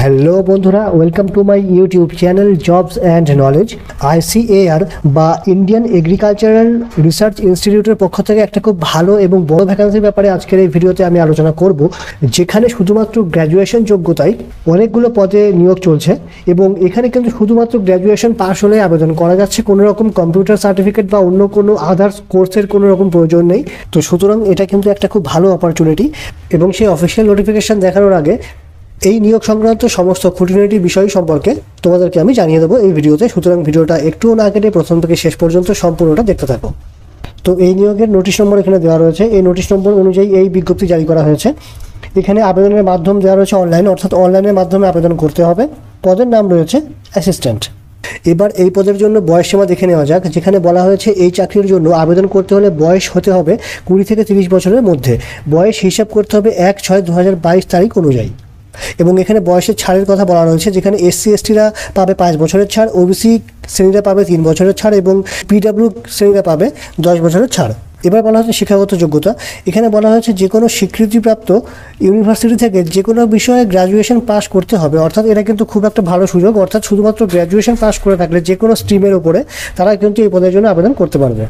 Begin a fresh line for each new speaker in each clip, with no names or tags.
Hello বন্ধুরা welcome to my YouTube channel jobs and knowledge ICAR বা Indian agricultural research ইনস্টিটিউটের পক্ষ থেকে একটা খুব ভালো এবং বড় ভ্যাকান্সির ব্যাপারে আজকের এই ভিডিওতে আমি আলোচনা করব, যেখানে শুধুমাত্র গ্র্যাজুয়েশন যোগ্যতায় অনেকগুলো পদে নিয়োগ চলছে এবং এখানে কিন্তু শুধুমাত্র গ্র্যাজুয়েশন পাশ হলে আবেদন করা যাচ্ছে। কোনো রকম কম্পিউটার সার্টিফিকেট বা অন্য কোনো আদার্স কোর্সের কোনো রকম প্রয়োজন নেই। তো সুতরাং এটা কিন্তু একটা খুব ভালো অপরচুনিটি এবং সেই অফিসিয়াল নোটিফিকেশন দেখানোর আগে এই নিয়োগ সংক্রান্ত সমস্ত খুঁটিনাটি বিষয় সম্পর্কে তোমাদেরকে আমি জানিয়ে দেবো এই ভিডিওতে। সুতরাং ভিডিওটা একটুও না কেটে প্রথম থেকে শেষ পর্যন্ত সম্পূর্ণটা দেখতে থাকো। তো এই নিয়োগের নোটিশ নম্বর এখানে দেওয়া রয়েছে। এই নোটিশ নম্বর অনুযায়ী এই বিজ্ঞপ্তি জারি করা হয়েছে। এখানে আবেদনের মাধ্যম দেওয়া রয়েছে অনলাইন অর্থাৎ অনলাইনের মাধ্যমে আবেদন করতে হবে। পদের নাম রয়েছে অ্যাসিস্ট্যান্ট এবার এই পদের জন্য বয়স সীমা দেখে নেওয়া যাক। যেখানে বলা হয়েছে এই চাকরির জন্য আবেদন করতে হলে বয়স হতে হবে কুড়ি থেকে তিরিশ বছরের মধ্যে। বয়স হিসাব করতে হবে এক ছয় দু তারিখ অনুযায়ী। এবং এখানে বয়সের ছাড়ের কথা বলা রয়েছে, যেখানে এসসি, এসটিরা পাবে পাঁচ বছরের ছাড়, ওবিসি শ্রেণীরা পাবে তিন বছরের ছাড় এবং পিডাব্লিউ শ্রেণীরা পাবে দশ বছরের ছাড়। এবার বলা হচ্ছে শিক্ষাগত যোগ্যতা। এখানে বলা হয়েছে যে কোনো স্বীকৃতিপ্রাপ্ত ইউনিভার্সিটি থেকে যে কোনো বিষয়ে গ্র্যাজুয়েশন পাস করতে হবে। অর্থাৎ এটা কিন্তু খুব একটা ভালো সুযোগ। অর্থাৎ শুধুমাত্র গ্র্যাজুয়েশন পাস করে থাকলে যে কোনো স্ট্রিমের উপরে তারা কিন্তু এই পদের জন্য আবেদন করতে পারবে।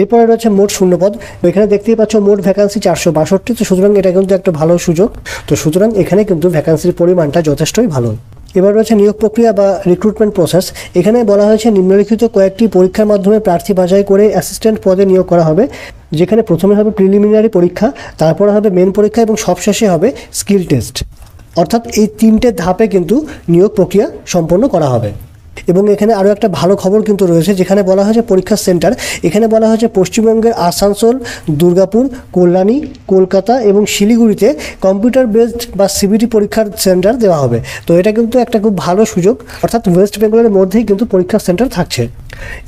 এরপরে রয়েছে মোট শূন্যপদ। এখানে দেখতেই পাচ্ছ মোট ভ্যাকান্সি চারশো বাষট্টি, তো সুতরাং এটা কিন্তু একটা ভালো সুযোগ। তো সুতরাং এখানে কিন্তু ভ্যাকান্সির পরিমাণটা যথেষ্টই ভালো। এবার রয়েছে নিয়োগ প্রক্রিয়া বা রিক্রুটমেন্ট প্রসেস এখানে বলা হয়েছে নিম্নলিখিত কয়েকটি পরীক্ষার মাধ্যমে প্রার্থী বাছাই করে অ্যাসিস্ট্যান্ট পদে নিয়োগ করা হবে, যেখানে প্রথমে হবে প্রিলিমিনারি পরীক্ষা, তারপরে হবে মেন পরীক্ষা এবং সবশেষে হবে স্কিল টেস্ট অর্থাৎ এই তিনটে ধাপে কিন্তু নিয়োগ প্রক্রিয়া সম্পন্ন করা হবে। এবং এখানে আরও একটা ভালো খবর কিন্তু রয়েছে, যেখানে বলা হয়েছে পরীক্ষার সেন্টার। এখানে বলা হয়েছে পশ্চিমবঙ্গের আসানসোল, দুর্গাপুর, কল্যাণী, কলকাতা এবং শিলিগুড়িতে কম্পিউটার বেসড বা সিবিটি পরীক্ষার সেন্টার দেওয়া হবে। তো এটা কিন্তু একটা খুব ভালো সুযোগ, অর্থাৎ ওয়েস্ট বেঙ্গলের মধ্যেই কিন্তু পরীক্ষার সেন্টার থাকছে।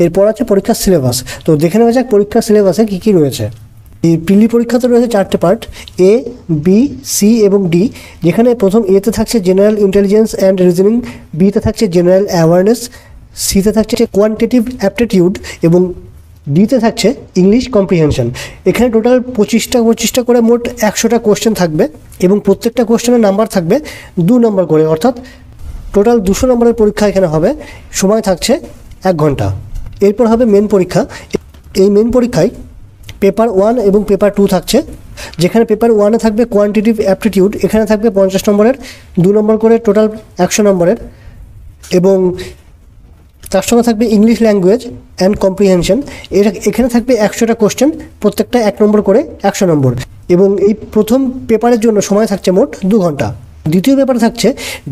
এরপর আছে পরীক্ষার সিলেবাস। তো দেখে নেওয়া যাক পরীক্ষার সিলেবাসে কী কী রয়েছে। প্রিলি পরীক্ষাতে রয়েছে চারটে পার্ট এ বি সি এবং ডি যেখানে প্রথম এতে থাকছে জেনারেল ইন্টেলিজেন্স অ্যান্ড রিজনিং বিতে থাকছে জেনারেল অ্যাওয়ারনেস সিতে থাকছে কোয়ান্টিটিভ অ্যাপটিটিউড এবং ডিতে থাকছে ইংলিশ কম্প্রিহেনশন এখানে টোটাল পঁচিশটা পঁচিশটা করে মোট একশোটা কোশ্চেন থাকবে এবং প্রত্যেকটা কোশ্চেনের নাম্বার থাকবে দু নম্বর করে, অর্থাৎ টোটাল দুশো নম্বরের পরীক্ষা এখানে হবে, সময় থাকছে এক ঘণ্টা। এরপর হবে মেন পরীক্ষা। এই মেন পরীক্ষায় পেপার ওয়ান এবং পেপার টু থাকছে। যেখানে পেপার ওয়ানে থাকবে কোয়ান্টিটিভ অ্যাপটিটিউড এখানে থাকবে পঞ্চাশ নম্বরের, দু নম্বর করে টোটাল একশো নম্বরের এবং তার সঙ্গে থাকবে ইংলিশ ল্যাঙ্গুয়েজ অ্যান্ড কম্প্রিহেনশন এর এখানে থাকবে একশোটা কোশ্চেন প্রত্যেকটা এক নম্বর করে একশো নম্বর। এবং এই প্রথম পেপারের জন্য সময় থাকছে মোট দু ঘণ্টা। দ্বিতীয় পেপার থাকছে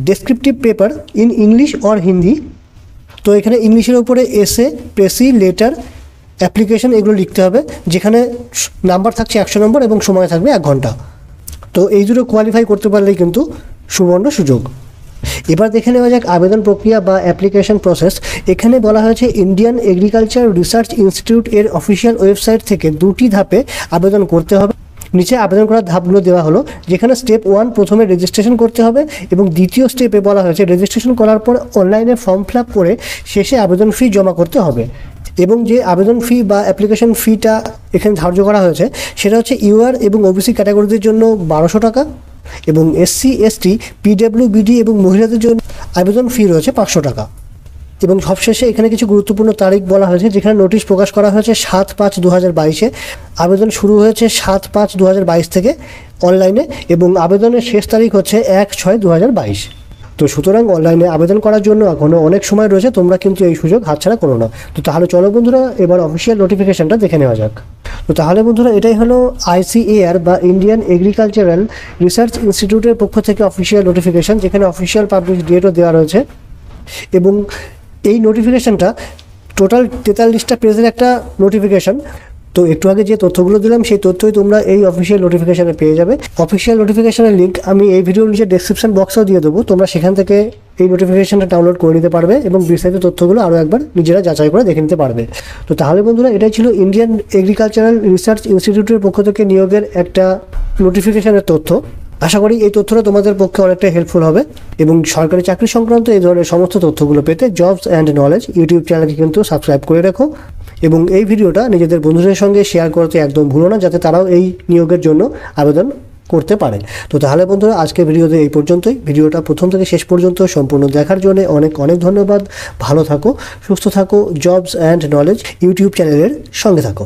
descriptive paper in English or Hindi তো এখানে ইংলিশের উপরে এসে প্রেসি লেটার অ্যাপ্লিকেশন এগুলো লিখতে হবে, যেখানে নাম্বার থাকছে একশো নম্বর এবং সময় থাকবে এক ঘণ্টা। তো এই দুটো কোয়ালিফাই করতে পারলেই কিন্তু সুবর্ণ সুযোগ। এবার দেখে নেওয়া যাক আবেদন প্রক্রিয়া বা অ্যাপ্লিকেশন প্রসেস এখানে বলা হয়েছে ইন্ডিয়ান এগ্রিকালচার রিসার্চ ইনস্টিটিউট এর অফিসিয়াল ওয়েবসাইট থেকে দুটি ধাপে আবেদন করতে হবে। নিচে আবেদন করার ধাপগুলো দেওয়া হলো, যেখানে স্টেপ ওয়ান প্রথমে রেজিস্ট্রেশন করতে হবে এবং দ্বিতীয় স্টেপে বলা হয়েছে রেজিস্ট্রেশন করার পর অনলাইনে ফর্ম ফিল আপ করে শেষে আবেদন ফি জমা করতে হবে। এবং যে আবেদন ফি বা অ্যাপ্লিকেশন ফিটা এখানে ধার্য করা হয়েছে, সেটা হচ্ছে ইউআর এবং ওবিসি ক্যাটাগরিদের জন্য বারোশো টাকা এবং এসসি এসটি পিডব্লিউ বিডি এবং মহিলাদের জন্য আবেদন ফি রয়েছে পাঁচশো টাকা। এবং সবশেষে এখানে কিছু গুরুত্বপূর্ণ তারিখ বলা হয়েছে, যেখানে নোটিশ প্রকাশ করা হয়েছে সাত পাঁচ দু হাজার বাইশে। আবেদন শুরু হয়েছে সাত পাঁচ দু হাজার বাইশ থেকে অনলাইনে এবং আবেদনের শেষ তারিখ হচ্ছে এক ছয় দু হাজার বাইশ। তো সুতরাং অনলাইনে আবেদন করার জন্য এখনও অনেক সময় রয়েছে, তোমরা কিন্তু এই সুযোগ হাতছাড়া করো না। তো তাহলে চলো বন্ধুরা, এবার অফিসিয়াল নোটিফিকেশানটা দেখে নেওয়া যাক। তো তাহলে বন্ধুরা, এটাই হলো আইসিএআর বা ইন্ডিয়ান এগ্রিকালচারাল রিসার্চ ইনস্টিটিউটের পক্ষ থেকে অফিসিয়াল নোটিফিকেশান যেখানে অফিসিয়াল পাবলিশ ডেটও দেওয়া রয়েছে। এবং এই নোটিফিকেশানটা টোটাল তেতাল্লিশটা পেজের একটা নোটিফিকেশান তো একটু আগে যে তথ্যগুলো দিলাম, সেই তথ্যই তোমরা এই অফিসিয়াল নোটিফিকেশানে পেয়ে যাবে। অফিসিয়াল নোটিফিকেশানের লিঙ্ক আমি এই ভিডিওর নিচে ডেসক্রিপশন বক্সেও দিয়ে দেবো। তোমরা সেখান থেকে এই নোটিফিকেশানটা ডাউনলোড করে নিতে পারবে এবং বিস্তারিত তথ্যগুলো আরও একবার নিজেরা যাচাই করে দেখে নিতে পারবে। তো তাহলে বন্ধুরা, এটাই ছিল ইন্ডিয়ান এগ্রিকালচারাল রিসার্চ ইনস্টিটিউটের পক্ষ থেকে নিয়োগের একটা নোটিফিকেশানের তথ্য। আশা করি এই তথ্যটা তোমাদের পক্ষে অনেকটা হেল্পফুল হবে এবং সরকারি চাকরি সংক্রান্ত এই ধরনের সমস্ত তথ্যগুলো পেতে জবস অ্যান্ড নলেজ ইউটিউব চ্যানেলকে কিন্তু সাবস্ক্রাইব করে রাখো। এবং এই ভিডিওটা নিজেদের বন্ধুদের সঙ্গে শেয়ার করতে একদম ভুলো না, যাতে তারাও এই নিয়োগের জন্য আবেদন করতে পারে। তো তাহলে বন্ধুরা আজকে ভিডিওতে এই পর্যন্তই। ভিডিওটা প্রথম থেকে শেষ পর্যন্ত সম্পূর্ণ দেখার জন্য অনেক অনেক ধন্যবাদ। ভালো থাকো, সুস্থ থাকো জবস অ্যান্ড নলেজ ইউটিউব চ্যানেলের সঙ্গে থাকো।